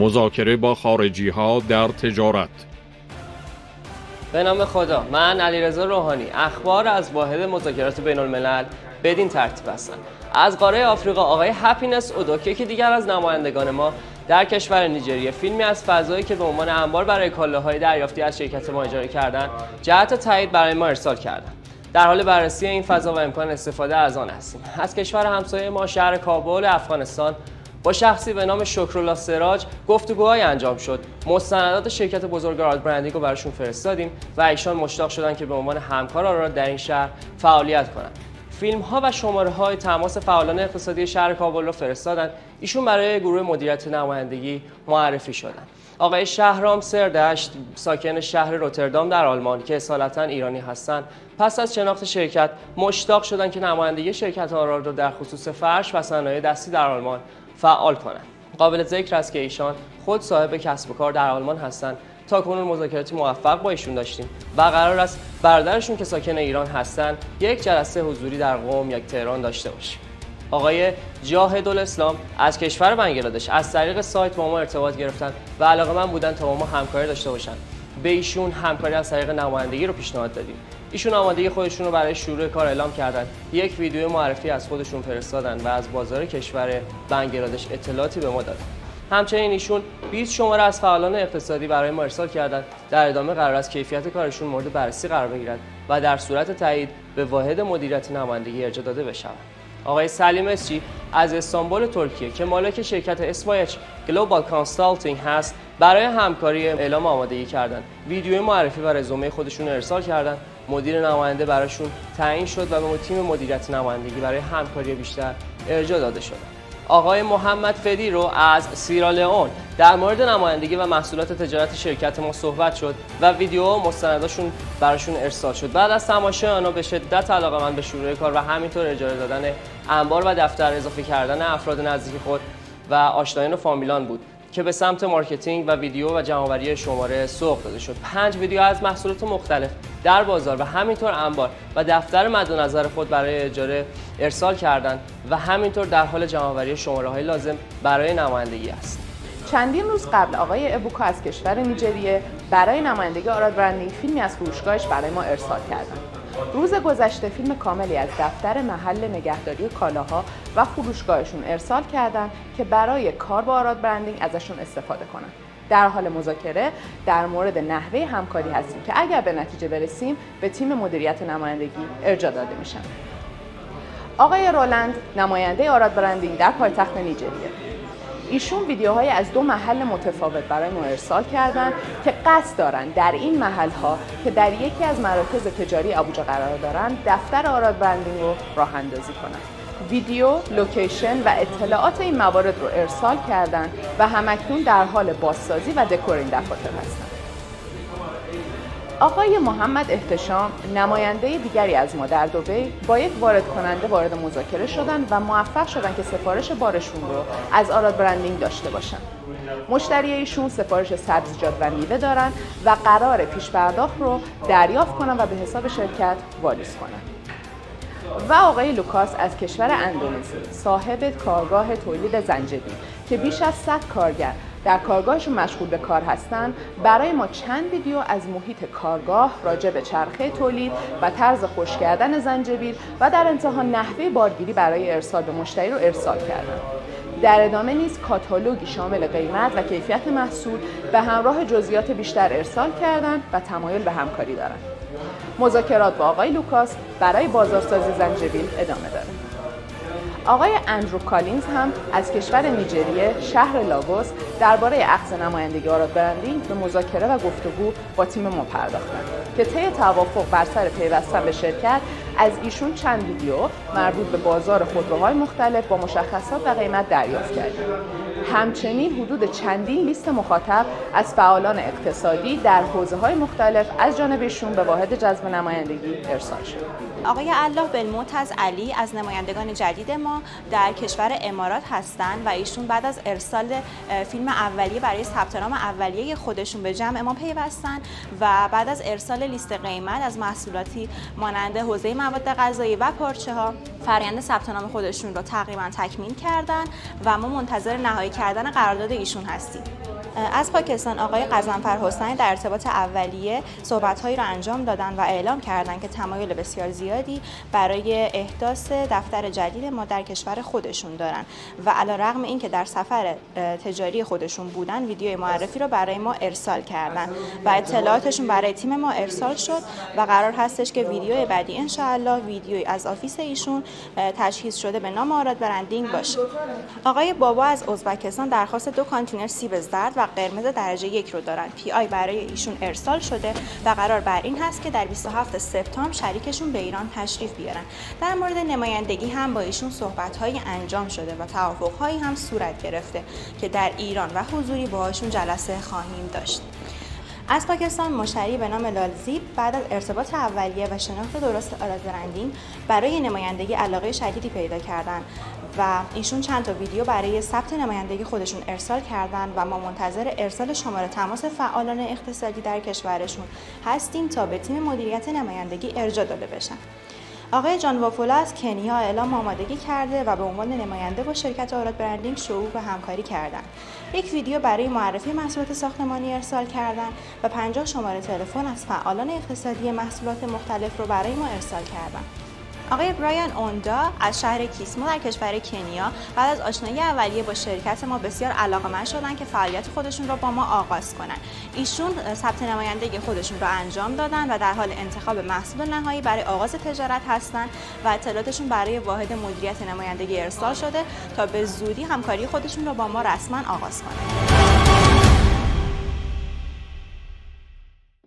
مذاکره با خارجی ها در تجارت. به نام خدا من علیرضا روحانی اخبار از واحد مذاکرات بین الملل بدین ترتیب هستند از قاره آفریقا آقای هپینس اودوکه که دیگر از نمایندگان ما در کشور نیجریه فیلمی از فضایی که به عنوان انبار برای کالاهای دریافتی از شرکت ما اجاره کردن جهت تایید برای ما ارسال کردند در حال بررسی این فضا و امکان استفاده از آن هستیم. از کشور همسایه ما شهر کابل افغانستان با شخصی به نام شکرالله سراج گفتگوهای انجام شد. مستندات شرکت بزرگ برندینگ رو براشون فرستادیم و ایشان مشتاق شدن که به عنوان همکار آراد در این شهر فعالیت کنند فیلم ها و شماره های تماس فعالان اقتصادی شهر کابل رو فرستادن. ایشون برای گروه مدیریت نمایندگی معرفی شدن. آقای شهرام سردشت ساکن شهر روتردام در آلمان که اصالتا ایرانی هستند پس از شناخت شرکت مشتاق شدن که نمایندگی شرکت آراد رو در خصوص فرش و صنایع دستی در آلمان فعال کنند قابل ذکر است که ایشان خود صاحب کسب و کار در آلمان هستند. تا کنون مذاکراتی موفق با ایشون داشتیم و قرار است برادرشون که ساکن ایران هستند یک جلسه حضوری در قم یک تهران داشته باشیم. آقای جاهد الاسلام از کشور بنگلادش از طریق سایت با ما ارتباط گرفتن و علاقه من بودن تا با ما همکاری داشته باشن. به ایشون همکاری از طریق نمایندگی رو پیشنهاد دادیم. ایشون آمادگی خودشون رو برای شروع کار اعلام کردن. یک ویدیو معرفی از خودشون فرستادن و از بازار کشور بنگلادش اطلاعاتی به ما دادن. همچنین ایشون 20 شماره از فعالان اقتصادی برای ما ارسال کردند در ادامه قرار است کیفیت کارشون مورد بررسی قرار بگیرد و در صورت تایید به واحد مدیریت نمایندگی ارجاع داده بشود. آقای سلیم اسچی از استانبول ترکیه که مالک شرکت اسمایچ Global Consulting هست برای همکاری اعلام آمادگی کردند ویدیو معرفی و رزومه خودشون ارسال کردند مدیر نماینده براشون تعیین شد و به تیم مدیریت نمایندگی برای همکاری بیشتر ارجاع داده شد. آقای محمد فدی رو از سیرالئون در مورد نمایندگی و محصولات تجارت شرکت ما صحبت شد و ویدیو مستنداشون براشون ارسال شد. بعد از تماشای آنها به شدت علاقه من به شروع کار و همینطور اجاره دادن انبار و دفتر اضافه کردن افراد نزدیک خود و آشنایان و فامیلان بود. که به سمت marketing و ویدیو و جمعآوری شماره سوق داده شد. پنج ویدیو از محصولات مختلف در بازار و همینطور انبار و دفتر مد نظر خود برای اجاره ارسال کردند و همینطور در حال جمعآوری شماره های لازم برای نمایندگی است. چندین روز قبل آقای ابوکا از کشور نیجریه برای نمایندگی آراد برندینگ فیلمی از فروشگاهش برای ما ارسال کردند روز گذشته فیلم کاملی از دفتر محل نگهداری کالاها و فروشگاهشون ارسال کردند که برای کار با آراد برندینگ ازشون استفاده کنند. در حال مذاکره در مورد نحوه همکاری هستیم که اگر به نتیجه برسیم به تیم مدیریت نمایندگی ارجاع داده میشن. آقای رولند نماینده آراد برندینگ در پایتخت نیجریه ایشون ویدیوهای از دو محل متفاوت برای ما ارسال کردن که قصد دارن در این محل ها که در یکی از مراکز تجاری ابوجا قرار دارن دفتر آراد برندینگ رو راه اندازی کنن ویدیو، لوکیشن و اطلاعات این موارد رو ارسال کردن و همکنون در حال بازسازی و دکور این دفاتر هستند. آقای محمد احتشام نماینده دیگری از ما در دوبی با یک وارد کننده وارد مذاکره شدن و موفق شدن که سفارش بارشون رو از آراد برندینگ داشته باشن. مشتری ایشون سفارش سبزیجات و میوه دارن و قرار پیش پرداخت رو دریافت کنن و به حساب شرکت واریز کنن. و آقای لوکاس از کشور اندونزی صاحب کارگاه تولید زنجبیل که بیش از 100 کارگر در کارگاهشون مشغول به کار هستند برای ما چند ویدیو از محیط کارگاه راجع به چرخه تولید و طرز خوش کردن زنجبیل و در انتها نحوه بارگیری برای ارسال به مشتری رو ارسال کردن در ادامه نیز کاتالوگی شامل قیمت و کیفیت محصول به همراه جزئیات بیشتر ارسال کردند و تمایل به همکاری دارند. مذاکرات با آقای لوکاس برای بازارسازی زنجبیل ادامه دارد. آقای اندرو کالینز هم از کشور نیجریه شهر لاگوس درباره عقد نمایندگی آراد برندینگ به مذاکره و گفتگو با تیم ما پرداختند که طی توافق بر سر پیوستن به شرکت از ایشون چند ویدیو مربوط به بازار خودروهای مختلف با مشخصات و قیمت دریافت کردیم همچنین حدود چندین لیست مخاطب از فعالان اقتصادی در حوزه های مختلف از جانب ایشون به واحد جذب نمایندگی ارسال شد. آقای الله بلموت علی از نمایندگان جدید ما در کشور امارات هستند و ایشون بعد از ارسال فیلم اولیه برای ثبت نام اولیه خودشون به جمع ما پیوستن و بعد از ارسال لیست قیمت از محصولاتی مانند حوزه مواد غذایی و پارچه ها فرآیند ثبت نام خودشون رو تقریبا تکمیل کردن و ما منتظر نهایی کردن قرارداد ایشون هستیم. از پاکستان آقای قزنفر حسین در ارتباط اولیه صحبتهایی را انجام دادن و اعلام کردند که تمایل بسیار زیادی برای احداث دفتر جدید ما در کشور خودشون دارن و علی رغم این که در سفر تجاری خودشون بودن ویدیو معرفی را برای ما ارسال کردن و اطلاعاتشون برای تیم ما ارسال شد و قرار هستش که ویدیو بعدی انشاءالله ویدیوی از office ایشون تجهیز شده به نام آراد برندینگ باشه. آقای بابا از ازبکستان درخواست دو کانتینر سیب زرد و قرمز درجه یک رو دارن. PI برای ایشون ارسال شده و قرار بر این هست که در 27 سپتامبر شریکشون به ایران تشریف بیارن. در مورد نمایندگی هم با ایشون صحبت های انجام شده و توافق هایی هم صورت گرفته که در ایران و حضوری باهاشون جلسه خواهیم داشت. از پاکستان مشتری به نام لالزیب بعد از ارتباط اولیه و شناخت درست آراز برندینگ برای نمایندگی علاقه شدیدی پیدا کردن و ایشون چند تا ویدیو برای ثبت نمایندگی خودشون ارسال کردن و ما منتظر ارسال شماره تماس فعالان اقتصادی در کشورشون هستیم تا به تیم مدیریت نمایندگی ارجا داده بشن آقای جان وافولا از کنیا اعلام آمادگی کرده و به عنوان نماینده با شرکت آراد برندینگ شروع به همکاری کردن. یک ویدیو برای معرفی محصولات ساختمانی ارسال کردن و 50 شماره تلفن از فعالان اقتصادی محصولات مختلف رو برای ما ارسال کردن. آقای برایان اوندا از شهر کیسمو در کشور کنیا بعد از آشنایی اولیه با شرکت ما بسیار علاقمند شدن که فعالیت خودشون را با ما آغاز کنند. ایشون ثبت نمایندگی خودشون را انجام دادن و در حال انتخاب محصول نهایی برای آغاز تجارت هستند و اطلاعاتشون برای واحد مدیریت نمایندگی ارسال شده تا به زودی همکاری خودشون را با ما رسما آغاز کنند.